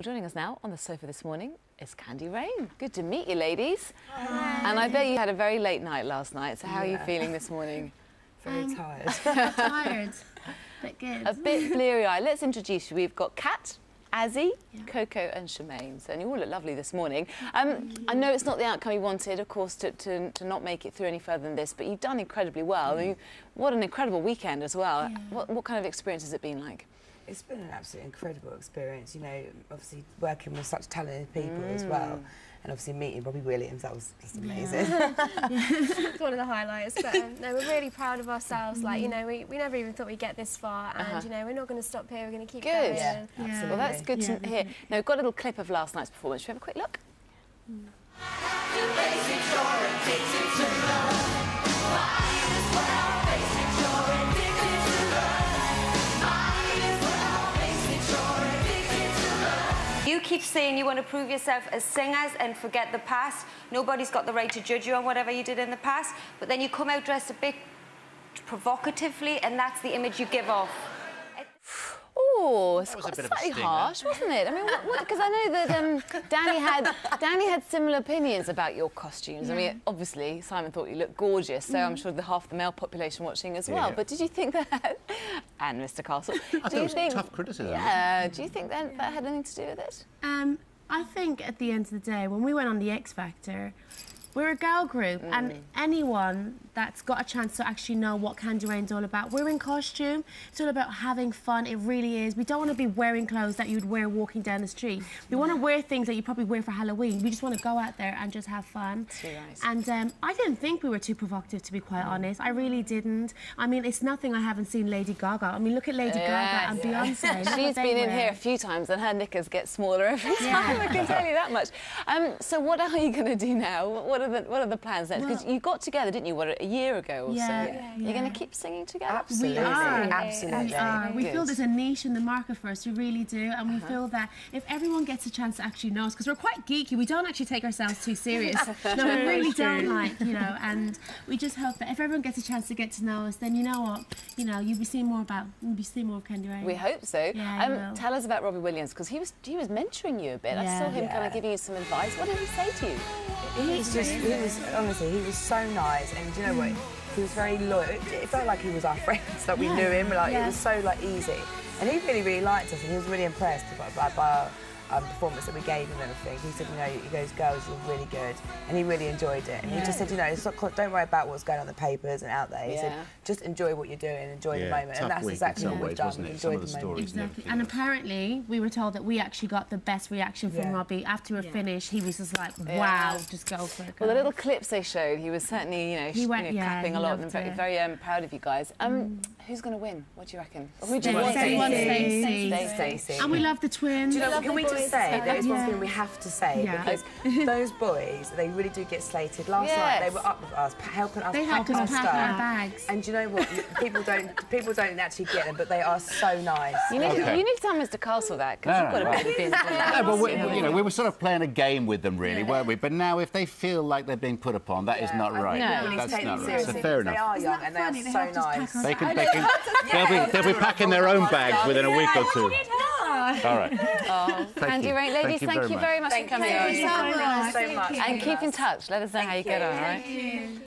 Well, joining us now on the sofa this morning is Kandy Rain. Good to meet you, ladies. Hi. And I bet you had a very late night last night. So how are you feeling this morning? Very Um, tired. tired, but good. A bit bleary-eyed. Let's introduce you. We've got Kat, Azzy, Coco and Shemaine. So and you all look lovely this morning. Um, I know it's not the outcome you wanted, of course, to, to, to not make it through any further than this, but you've done incredibly well. I mean, what an incredible weekend as well. What, what kind of experience has it been like? It's been an absolutely incredible experience, you know, obviously working with such talented people as well. Mm. And obviously meeting Robbie Williams, that was just amazing. It's one of the highlights. But um, no, we're really proud of ourselves. Like, you know, we, we never even thought we'd get this far. And, Uh-huh. you know, we're not going to stop here. We're going to keep Good. going. Yeah, and- absolutely. Well, that's good Yeah, to hear. Now, we've got a little clip of last night's performance. Should we have a quick look? You keep saying you want to prove yourself as singers and forget the past. Nobody's got the right to judge you on whatever you did in the past. But then you come out dressed a bit provocatively, and that's the image you give off. It's was a quite bit of a slightly stinger. harsh, wasn't it? I mean, because I know that um, Dannii had Dannii had similar opinions about your costumes. I mean, obviously Simon thought you looked gorgeous, so I'm sure the half the male population watching as well. Yeah. But did you think that? and Mr. Castle, do you it was think? tough criticism. Yeah. Do you think that that had anything to do with it? Um, I think at the end of the day, when we went on the X Factor, we're a girl group, Mm. and anyone that's got a chance to actually know what Kandy Rain's all about, we're in costume. It's all about having fun. It really is. We don't want to be wearing clothes that you'd wear walking down the street. We want to wear things that you probably wear for Halloween. We just want to go out there and just have fun. Nice. And um, I didn't think we were too provocative, to be quite Mm. honest. I really didn't. I mean, it's nothing I haven't seen Lady Gaga. I mean, look at Lady Gaga and Beyonce. Look what She's been in here a few times and her knickers get smaller every time. Yeah. I can tell you that much. Um, so what are you going to do now? What are the What are the plans next? Because Well- you got together, didn't you? What a year ago or Yeah, so. yeah, You're going to keep singing together. Absolutely. are. Absolutely. We are. We feel there's a niche in the market for us. We really do, and we Uh-huh. feel that if everyone gets a chance to actually know us, because we're quite geeky, we don't actually take ourselves too serious. no, we really don't like, you know. And we just hope that if everyone gets a chance to get to know us, then you know what, you know, you'll be seeing more about, you'll be seeing more of Kandy Rain. Eh? We hope so. Yeah, you um, will. tell us about Robbie Williams because he was he was mentoring you a bit. I saw him kind of giving you some advice. What did he say to you? He was just, he was, honestly, he was so nice. And do you know what? Mm. He was very loyal. It it felt like he was our friends, that we Yeah. knew him. Like, Yeah. it was so, like, easy. And he really, really liked us. And he was really impressed by, by, by our um, performance that we gave him and everything. He said, you know, he goes, girls, you're really good. And he really enjoyed it. And he just said, you know, it's not, don't worry about what's going on in the papers and out there. He Yeah. said, just enjoy what you're doing, enjoy the moment. tough And that's exactly what we've done. wasn't We've it? Some enjoyed the the moment. stories and Exactly. And apparently, we were told that we actually got the best reaction from Yeah. Robbie. After we finished, he was just like, wow, Yeah. just go for it. Well, the little clips they showed, he was certainly, you know, He went- you know yeah, clapping he a lot and very, very um, proud of you guys. Um, Who's going to win? What do you reckon? Who do you want? Stacey. to? Stacey. Stacey. Stacey. And we love the twins. Do you know, love can we just say, as there is one thing we have to say, Yeah. because those boys, they really do get slated. Last Yes. night, they were up with us, helping us They pack our pack stuff. our bags. And do you know what? people don't people don't actually get them, but they are so nice. You need, to, Okay. you need to tell Mr. Castle that because No, you've got no, a bit of business. No, but we, you know, we were sort of playing a game with them, really, weren't we? But now, if they feel like they're being put upon, that is not right. No. people need to That's not right. So fair enough. They are young and they are so helped us pack nice. They can, bags. they can, they'll be, they'll be packing their own bags within a week or two. All right. Thank Kandy you. Rain, ladies, thank you, much. very much Thank for coming on. so much. So much. And keep in touch. Let us know how you get on, all right? Thank you.